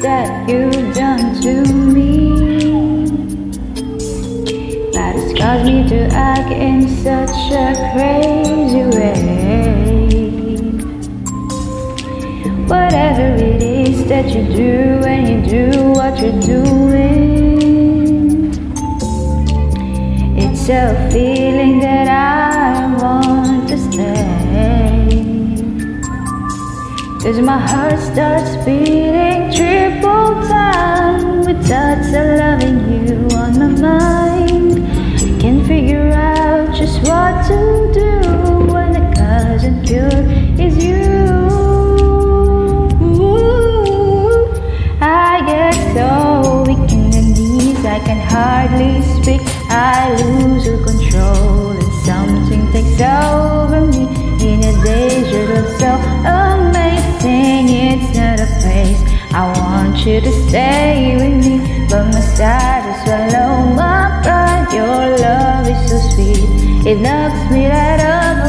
that you've done to me. That has caused me to act in such a crazy way. Whatever it is that you do when you do what you're doing It's a feeling that I want to stay. Cause my heart starts beating triple time. With thoughts of loving you on my mind I can't figure out just what to do When the cousin cure is you. Ooh, I get so weak in the knees I can hardly speak I lose control And something takes over me In a you're so amazing It's not a place I want you to stay with me. But my side is swallow my pride Your love is so sweet. It knocks me right up